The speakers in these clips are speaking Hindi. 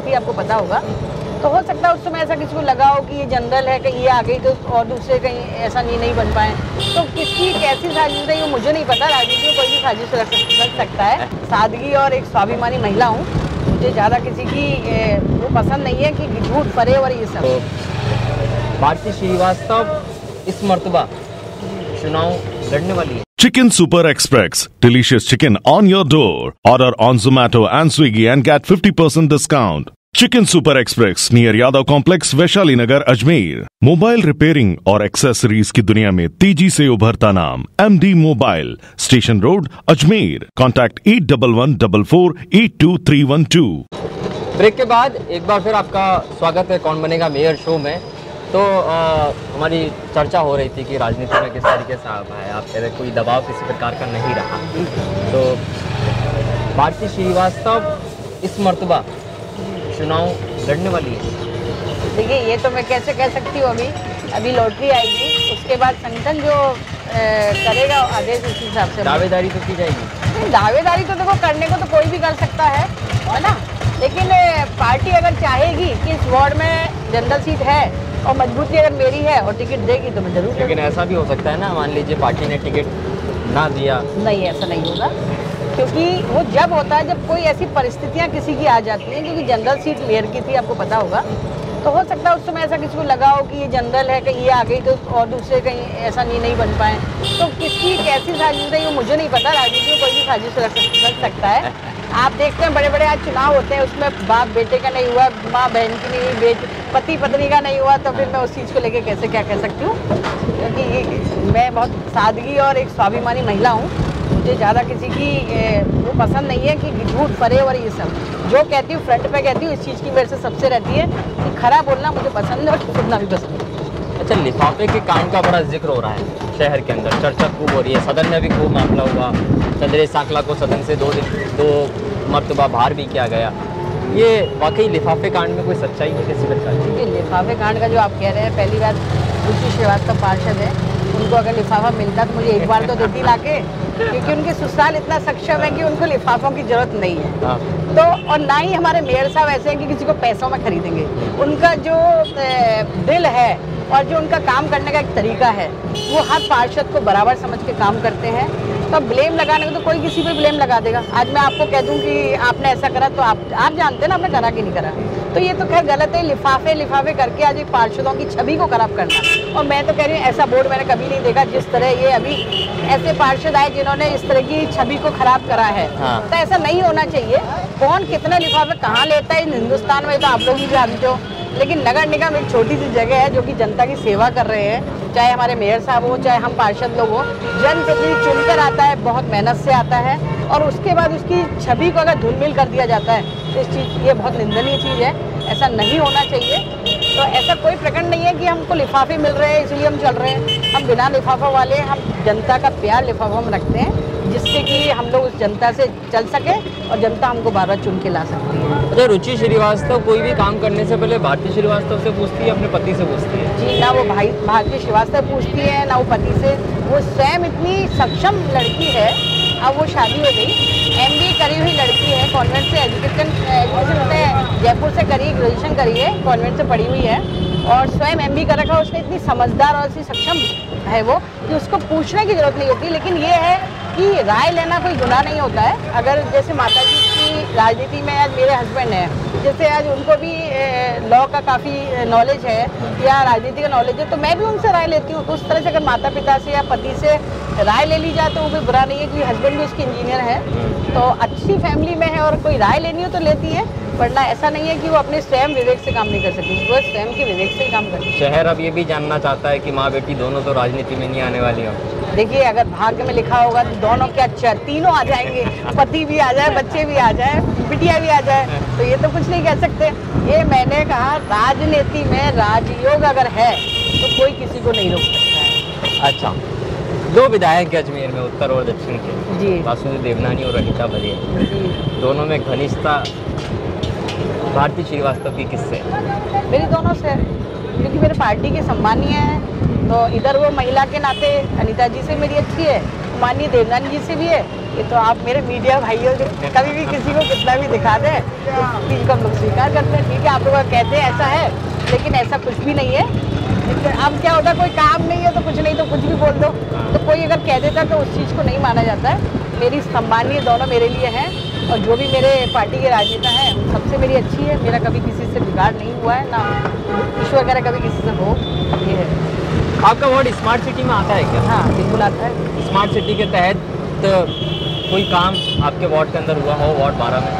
थी आपको पता होगा। तो हो सकता है उस समय ऐसा किसी को लगा हो कि ये जनरल है, कहीं ये आ गई तो और दूसरे कहीं ऐसा नहीं नहीं बन पाए। तो किसकी कैसी साजिश है, ये मुझे नहीं पता राजनीति में कोई भी साजिश रख सकता है। सादगी और एक स्वाभिमानी महिला हूँ, मुझे ज़्यादा किसी की वो पसंद नहीं है कि झूठ फरे और ये सब। तो भारती श्रीवास्तव, इस मरतबा, चुनाव लड़ने वाली है chicken super express delicious chicken on your door order on Zomato and Swiggy and get fifty percent discount chicken super express near Yadav complex Vaishali Nagar Ajmer mobile repairing और एक्सेसरीज की दुनिया में तेज़ी से उभरता नाम M D mobile station road Ajmer contact at double one double four eight two three one two break के बाद एक बार फिर आपका स्वागत है। कौन बनेगा मेयर शो में? तो आ, हमारी चर्चा हो रही थी कि राजनीति में किस तरीके से आप है। आप कह रहे कोई दबाव किसी प्रकार का नहीं रहा। तो भारती श्रीवास्तव इस मरतबा चुनाव लड़ने वाली है। देखिए ये तो मैं कैसे कह सकती हूँ अभी? अभी लॉटरी आएगी उसके बाद संगठन जो ए, करेगा आदेश उस हिसाब से। दावेदारी तो की जाएगी। दावेदारी तो देखो करने को तो कोई भी कर सकता है है ना? लेकिन पार्टी अगर चाहेगी कि इस वार्ड में जनरल सीट है और मजबूती अगर मेरी है और टिकट देगी तो मैं ज़रूर लेकिन ऐसा भी हो सकता है ना मान लीजिए पार्टी ने टिकट ना दिया। नहीं ऐसा नहीं होगा। क्योंकि वो जब होता है जब कोई ऐसी परिस्थितियाँ किसी की आ जाती हैं क्योंकि जनरल सीट मेयर की थी आपको पता होगा तो हो सकता है उस समय ऐसा किसी को लगा हो कि ये जनरल है कहीं ये आ गई तो और दूसरे कहीं ऐसा नहीं नहीं बन पाए। तो किसकी कैसी साजिश है ये मुझे नहीं पता राजनीति में कोई भी साजिश रख सकता है। आप देखते हैं बड़े बड़े आज चुनाव होते हैं, उसमें बाप बेटे का नहीं हुआ, माँ बहन की नहीं हुई बेट, पति पत्नी का नहीं हुआ तो फिर मैं उस चीज़ को लेके कैसे क्या कह सकती हूँ? क्योंकि मैं बहुत सादगी और एक स्वाभिमानी महिला हूँ, मुझे ज़्यादा किसी की वो पसंद नहीं है कि झूठ, फरे और ये सब। जो कहती हूँ, फ्रंट पे कहती हूँ, इस चीज़ की मेरे से सबसे रहती है कि खरा बोलना मुझे पसंद है और सुनना भी पसंद है। अच्छा लिफाफे के कांड का बड़ा ज़िक्र हो रहा है शहर के अंदर। चर्चा खूब हो रही है, सदन में भी खूब मामला हुआ। चंद्रेश सांकला को सदन से दो दिन, दो मरतबा बाहर भी किया गया। ये वाकई लिफाफे कांड में कोई सच्चाई है किसी ये लिफाफे कांड का जो आप कह रहे हैं पहली बात रुचि श्रीवास्तव पार्षद है। उनको अगर लिफाफा मिलता तो मुझे एक बार तो देती ला के क्योंकि उनके ससुराल इतना सक्षम है कि उनको लिफाफों की ज़रूरत नहीं है। हाँ। तो और ना ही हमारे मेयर साहब ऐसे हैं कि किसी को पैसों में खरीदेंगे। उनका जो दिल है और जो उनका काम करने का एक तरीका है वो हर पार्षद को बराबर समझ के काम करते हैं। तो ब्लेम लगाने को तो कोई किसी पे ब्लेम लगा देगा। आज मैं आपको कह दूँ कि आपने ऐसा करा तो आप आप जानते हैं ना आपने करा कि नहीं करा। तो ये तो खैर गलत है लिफाफे लिफाफे करके आज एक पार्षदों की छवि को खराब करना। और मैं तो कह रही हूँ ऐसा बोर्ड मैंने कभी नहीं देखा जिस तरह ये अभी ऐसे पार्षद आए जिन्होंने इस तरह की छवि को खराब करा है। हाँ। तो ऐसा नहीं होना चाहिए। कौन कितने लिफाफे कहाँ लेता है? हिंदुस्तान में तो आप लोग ही जानते हो। लेकिन नगर निगम एक छोटी सी जगह है जो कि जनता की सेवा कर रहे हैं। चाहे हमारे मेयर साहब हो, चाहे हम पार्षद लोग हो, जनप्रतिनिधि चुनकर आता है, बहुत मेहनत से आता है और उसके बाद उसकी छवि को अगर धुलमिल कर दिया जाता है तो इस चीज़ ये बहुत निंदनीय चीज़ है। ऐसा नहीं होना चाहिए। तो ऐसा कोई प्रकरण नहीं है कि हमको लिफाफे मिल रहे हैं, इसलिए हम चल रहे हैं। हम बिना लिफाफा वाले, हम जनता का प्यार लिफाफा में रखते हैं। जिससे कि हम लोग उस जनता से चल सके और जनता हमको बार बार चुन के ला सकती है। अच्छा रुचि श्रीवास्तव कोई भी काम करने से पहले भारती श्रीवास्तव से पूछती है अपने पति से पूछती है? जी ना वो भाई भारतीय श्रीवास्तव पूछती है ना वो पति से। वो स्वयं इतनी सक्षम लड़की है अब वो शादी हो गई। एम करी हुई लड़की है कॉन्वेंट से एजुकेशन एजुकेशन जयपुर से करी ग्रेजुएशन करी है कॉन्वेंट से पढ़ी हुई है। और स्वयं एमबी कर रखा है उसने इतनी समझदार और इतनी सक्षम है वो कि उसको पूछने की ज़रूरत नहीं होती। लेकिन ये है कि राय लेना कोई गुनाह नहीं होता है। अगर जैसे माता जी की राजनीति में आज मेरे हस्बैंड हैं, जैसे आज उनको भी लॉ का काफ़ी नॉलेज है या राजनीति का नॉलेज है तो मैं भी उनसे राय लेती हूँ। तो उस तरह से अगर माता पिता से या पति से राय ले ली जाए तो वो भी बुरा नहीं है क्योंकि हस्बैंड भी उसके इंजीनियर है। तो अच्छी फैमिली में है और कोई राय लेनी हो तो लेती है। वरना ऐसा नहीं है कि वो अपने स्वयं विवेक से काम नहीं कर सकती वो स्वयं के विवेक से ही काम करती शहर अब ये भी जानना चाहता है कि माँ बेटी दोनों तो राजनीति में नहीं आने वाली हो। देखिए अगर भाग्य में लिखा होगा तो दोनों क्या अच्छा तीनों आ जाएँगे। पति भी आ जाए बच्चे भी आ जाए बिटिया भी आ जाए तो ये तो कुछ नहीं कह सकते। ये मैंने कहा राजनीति में राजयोग अगर है तो कोई किसी को नहीं रोक सकता है। अच्छा दो विधायक हैं अजमेर में उत्तर और दक्षिण के। जी। वासुदेव देवनानी और रहिता भरिया दोनों में घनिष्ठता भारती श्रीवास्तव की किससे। मेरी दोनों से, क्योंकि मेरे पार्टी के सम्मानीय हैं तो इधर वो महिला के नाते अनिता जी से मेरी अच्छी है, माननीय देवनानी जी से भी है। ये तो आप मेरे मीडिया भाइयों जो कभी भी किसी को कितना भी दिखा दें तो चीज़ को हम लोग स्वीकार करते हैं। ठीक है, आप लोग कहते हैं ऐसा है, लेकिन ऐसा कुछ भी नहीं है। अब क्या होता है, कोई काम नहीं है तो कुछ नहीं तो कुछ भी बोल दो। तो कोई अगर कह देता तो उस चीज़ को नहीं माना जाता है। मेरी सम्मानीय दोनों मेरे लिए हैं। और जो भी मेरे पार्टी के राजनेता हैं उन सबसे मेरी अच्छी है। मेरा कभी किसी से बिगाड़ नहीं हुआ है ना इशू वगैरह कभी किसी से हो ये है। आपका वार्ड स्मार्ट सिटी में आता है क्या? हाँ बिल्कुल आता है। स्मार्ट सिटी के तहत तो कोई काम आपके वार्ड के अंदर हुआ हो वार्ड बारह में?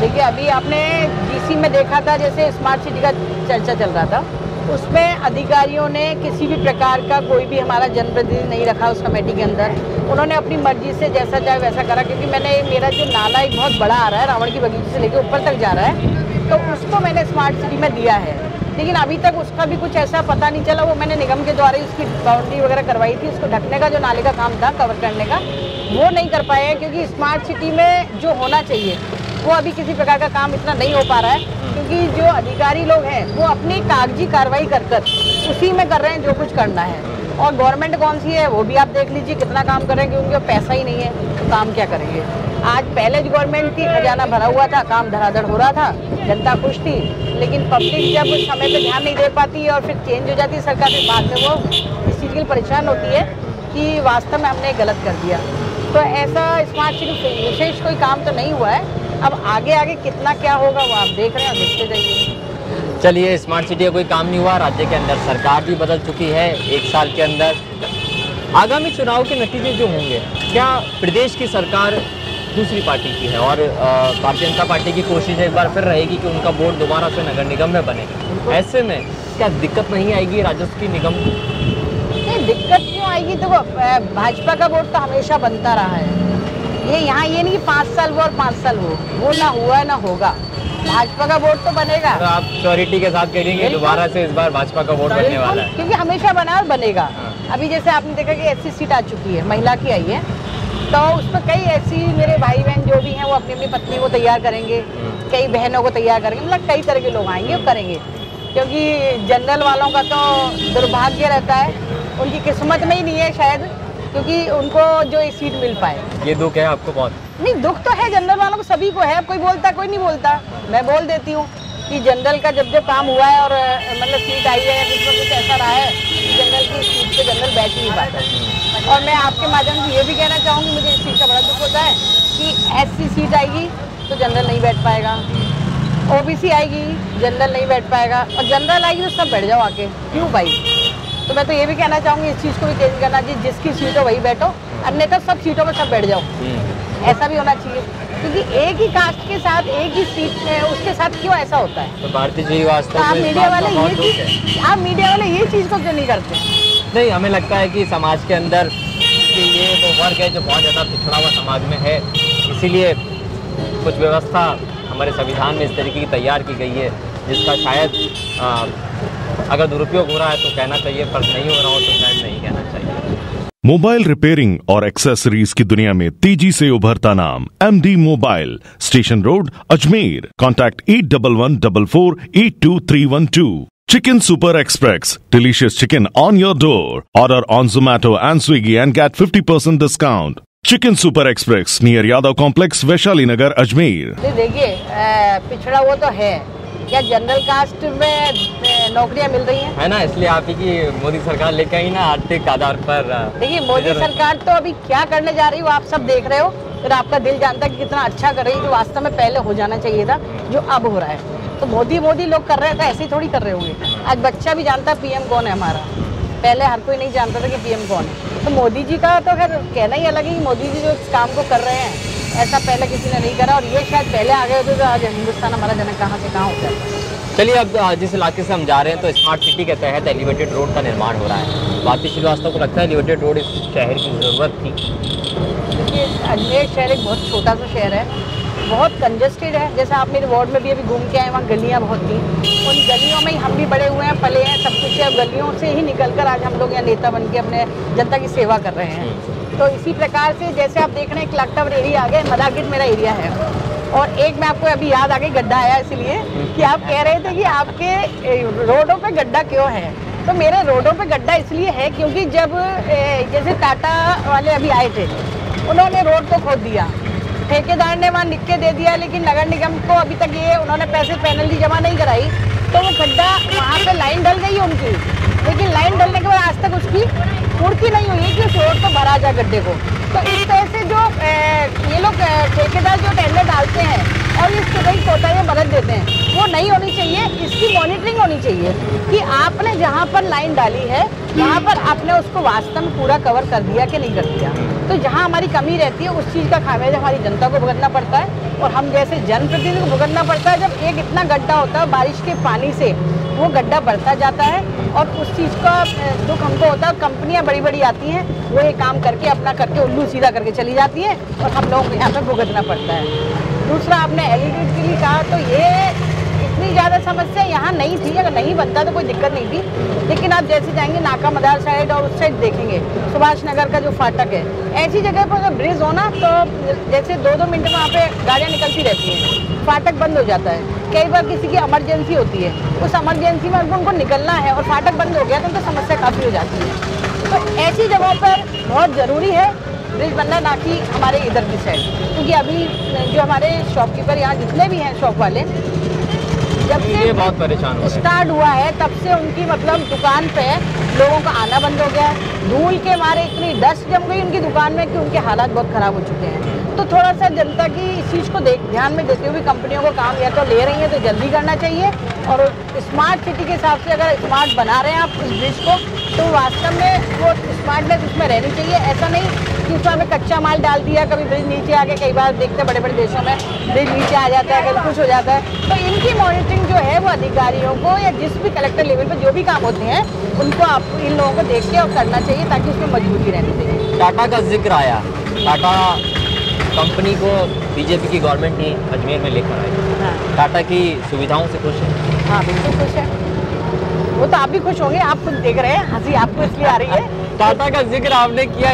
देखिए अभी आपने डीसी में देखा था जैसे स्मार्ट सिटी का चर्चा चल रहा था। उसमें अधिकारियों ने किसी भी प्रकार का कोई भी हमारा जनप्रतिनिधि नहीं रखा उस कमेटी के अंदर। उन्होंने अपनी मर्ज़ी से जैसा चाहे वैसा करा, क्योंकि मैंने, मेरा जो नाला एक बहुत बड़ा आ रहा है, रावण की बगीचे से लेकर ऊपर तक जा रहा है तो उसको मैंने स्मार्ट सिटी में दिया है। लेकिन अभी तक उसका भी कुछ ऐसा पता नहीं चला, वो मैंने निगम के द्वारा ही उसकी बाउंड्री वगैरह करवाई थी, उसको ढकने का, जो नाले का काम था कवर करने का, वो नहीं कर पाए हैं, क्योंकि स्मार्ट सिटी में जो होना चाहिए, वो अभी किसी प्रकार का काम इतना नहीं हो पा रहा है। क्योंकि जो अधिकारी लोग हैं, वो अपनी कागज़ी कार्रवाई कर कर उसी में कर रहे हैं जो कुछ करना है। और गवर्नमेंट कौन सी है, वो भी आप देख लीजिए कितना काम करेंगे उनके पास पैसा ही नहीं है तो काम क्या करेंगे? आज पहले जो गवर्नमेंट थी खजाना भरा हुआ था, काम धड़ाधड़ हो रहा था, जनता खुश थी, लेकिन पब्लिक जब उस समय पे ध्यान नहीं दे पाती है और फिर चेंज हो जाती है सरकार फिर बाद में वो इस चीज़ के लिए परेशान होती है कि वास्तव में हमने गलत कर दिया। तो ऐसा स्मार्ट सिटी विशेष कोई काम तो नहीं हुआ है अब आगे आगे कितना क्या होगा वो आप देख रहे हैं देखते जाइए। चलिए स्मार्ट सिटी का कोई काम नहीं हुआ राज्य के अंदर सरकार भी बदल चुकी है एक साल के अंदर। आगामी चुनाव के नतीजे जो होंगे क्या प्रदेश की सरकार दूसरी पार्टी की है? और भारतीय जनता पार्टी की कोशिश एक बार फिर रहेगी कि उनका वोट दोबारा से नगर निगम में बने। ऐसे में क्या दिक्कत नहीं आएगी राजस्व की निगम नहीं दिक्कत क्यों आएगी? तो भाजपा का वोट तो हमेशा बनता रहा है। ये यहाँ ये नहीं कि पाँच साल वो और पाँच साल वो वो ना हुआ ना होगा। भाजपा का वोट तो बनेगा। तो आप श्योरिटी के साथ कह रही हैं कि बिल्कुल। दोबारा से इस बार भाजपा का वोट बनने वाला है। क्योंकि हमेशा बना और बनेगा। हाँ। अभी जैसे आपने देखा कि ऐसी सीट आ चुकी है महिला की आई है। तो उसमें कई ऐसी मेरे भाई बहन जो भी हैं वो अपनी अपनी पत्नी को तैयार करेंगे हम्म। कई बहनों को तैयार करेंगे। मतलब कई तरह के लोग आएँगे और करेंगे। क्योंकि जनरल वालों का तो दुर्भाग्य रहता है। उनकी किस्मत में ही नहीं है शायद। क्योंकि उनको जो सीट मिल पाए। ये दुख है आपको बहुत? नहीं दुख तो है जनरल वालों को सभी को है कोई बोलता कोई नहीं बोलता। मैं बोल देती हूँ कि जनरल का जब जब काम हुआ है और मतलब सीट आई है कुछ ना कुछ ऐसा रहा है कि जनरल की सीट पे जनरल बैठ ही नहीं पाता। और मैं आपके माध्यम से ये भी कहना चाहूँगी मुझे इस चीज़ का बड़ा दुख होता है कि ऐसी सीट आएगी तो जनरल नहीं बैठ पाएगा। ओबीसी आएगी जनरल नहीं बैठ पाएगा। और जनरल आएगी तो सब बैठ जाओ आके। क्यों भाई? तो मैं तो ये भी कहना चाहूँगी इस चीज़ को भी चेंज करना चाहिए जिसकी सीट हो वही बैठो अन्यथा सब सीटों में सब बैठ जाओ। ऐसा भी होना चाहिए। क्योंकि एक ही कास्ट के साथ एक ही सीट में उसके साथ क्यों ऐसा होता है? तो भारतीय जी तो वास्तव आप मीडिया वाले ये चीज़ आप मीडिया वाले ये चीज़ को क्यों नहीं करते? नहीं हमें लगता है कि समाज के अंदर कि ये वो वर्ग है जो बहुत ज़्यादा पिछड़ा हुआ समाज में है। इसीलिए कुछ व्यवस्था हमारे संविधान में इस तरीके की तैयार की गई है जिसका शायद अगर दुरुपयोग हो रहा है तो कहना चाहिए पर नहीं हो रहा हो तो शायद नहीं कहना चाहिए। मोबाइल रिपेयरिंग और एक्सेसरीज की दुनिया में तेज़ी से उभरता नाम M D mobile station road Ajmer. Contact at double one double four eight two three one two chicken super express delicious chicken on your door order on Zomato and Swiggy and get fifty percent discount chicken super express near Yadav complex Vaishali Nagar Ajmer देखिए पिछड़ा वो तो है। क्या जनरल कास्ट में नौकरियाँ मिल रही हैं? है ना इसलिए आप ही की मोदी सरकार लेकर आई ना आर्थिक आधार पर देखिए मोदी सरकार तो अभी क्या करने जा रही है वो आप सब देख रहे हो। फिर आपका दिल जानता है कि कितना अच्छा कर रही है जो वास्तव में पहले हो जाना चाहिए था जो अब हो रहा है। तो मोदी मोदी लोग कर रहे थे ऐसे ही थोड़ी कर रहे होंगे। आज बच्चा भी जानता है पीएम कौन है हमारा। पहले हर कोई नहीं जानता था कि पीएम कौन है। तो मोदी जी का तो खैर कहना ही अलग है कि मोदी जी जो इस काम को कर रहे हैं ऐसा पहले किसी ने नहीं करा और ये शायद पहले आ गए होते तो आज हिंदुस्तान हमारा जनक कहाँ से कहाँ हो? जाता चलिए अब जिस इलाके से हम जा रहे हैं तो स्मार्ट सिटी के तहत एलिवेटेड रोड का निर्माण हो रहा है। भारतीय श्रीवास्तव को लगता है एलिवेटेड रोड इस शहर की ज़रूरत थी। देखिए अजमेर शहर एक बहुत छोटा सा शहर है। बहुत कंजेस्टेड है। जैसे आप मेरे वार्ड में भी अभी घूम के आए वहाँ गलियाँ बहुत थी। उन गलियों में ही हम भी बड़े हुए हैं पले हैं सब कुछ है। गलियों से ही निकल कर आज हम लोग यहाँ नेता बन के अपने जनता की सेवा कर रहे हैं। तो इसी प्रकार से जैसे आप देख रहे हैं क्लक टावर एरिया आ गया मदागिट मेरा एरिया है। और एक मैं आपको अभी याद आ गई गड्ढा आया इसलिए कि आप कह रहे थे कि आपके रोडों पे गड्ढा क्यों है? तो मेरे रोडों पे गड्ढा इसलिए है क्योंकि जब जैसे टाटा वाले अभी आए थे, उन्होंने रोड को खोद दिया। ठेकेदार ने वहाँ लिख के दे दिया, लेकिन नगर निगम को अभी तक ये, उन्होंने पैसे पेनल्टी जमा नहीं कराई। तो वो गड्ढा वहाँ पे लाइन डल गई उनकी। लेकिन लाइन डलने के बाद आज तक उसकी पूर्ति नहीं हुई कि उस रोड को भरा जाए गड्ढे को। तो इस तरह से जो ए, ये लोग ठेकेदार जो टेंडर डालते हैं और इस कई कोताहियाँ बरत देते हैं वो नहीं होनी चाहिए इसकी मॉनिटरिंग होनी चाहिए कि आपने जहाँ पर लाइन डाली है, वहाँ पर आपने उसको वास्तव में पूरा कवर कर दिया कि नहीं कर दिया। तो जहाँ हमारी कमी रहती है, उस चीज़ का खामियाजा हमारी जनता को भुगतना पड़ता है और हम जैसे जनप्रतिनिधि को भुगतना पड़ता है, जब एक इतना गड्ढा होता है, बारिश के पानी से वो गड्ढा बढ़ता जाता है और उस चीज़ का दुख हमको होता है, कंपनियाँ बड़ी बड़ी आती हैं, वो ये काम करके अपना करके उल्लू सीधा करके चली जाती हैं और हम लोगों को यहाँ पर भुगतना पड़ता है। दूसरा, आपने एलिगेट के लिए कहा तो ये समस्या यहाँ नहीं थी, अगर नहीं बनता तो कोई दिक्कत नहीं थी। लेकिन आप जैसे जाएँगे नाका मदार साइड और उस साइड देखेंगे, सुभाष नगर का जो फाटक है। ऐसी जगह पर अगर ब्रिज हो ना तो जैसे दो दो मिनट में वहाँ पे गाड़ियाँ निकलती रहती हैं। फाटक बंद हो जाता है। कई बार किसी की इमरजेंसी होती है। उस इमरजेंसी में उनको निकलना है और फाटक बंद हो गया तो उनको समस्या काफ़ी हो जाती है। तो ऐसी जगहों पर बहुत ज़रूरी है ब्रिज बनना, ना कि हमारे इधर की साइड क्योंकि अभी जो हमारे शॉपकीपर यहाँ जितने भी हैं शॉप वाले जब ये से बहुत परेशान स्टार्ट हुआ है तब से उनकी मतलब दुकान पे लोगों का आना बंद हो गया है। धूल के मारे इतनी डस्ट जम गई उनकी दुकान में कि उनके हालात बहुत ख़राब हो चुके हैं। तो थोड़ा सा जनता की इस चीज़ को देख ध्यान में देते हुए कंपनियों को काम या तो ले रही है तो जल्दी करना चाहिए। और स्मार्ट सिटी के हिसाब से अगर स्मार्ट बना रहे हैं आप उस ब्रिज को तो वास्तव में वो स्मार्टनेस उसमें रहनी चाहिए। ऐसा नहीं कि उसमें हमें कच्चा माल डाल दिया कभी ब्रिज नीचे आ गया कई बार देखते हैं बड़े बड़े देशों में ब्रिज नीचे आ जाता है कभी कुछ हो जाता है। तो इनकी वो अधिकारियों को या जिस भी कलेक्टर लेवल पर जो भी काम होते हैं उनको आप इन लोगों को देख के और करना चाहिए ताकि उसमें मजबूती रहनी चाहिए टाटा का ज़िक्र आया। टाटा कंपनी को बीजेपी की गवर्नमेंट ने अजमेर में लेकर आई हाँ। टाटा की सुविधाओं से खुश है? हाँ बिल्कुल खुश है। वो तो आप भी खुश होंगे आप खुद देख रहे हैं हँसी आपको इसलिए आ रही है। टाटा का ज़िक्र आपने किया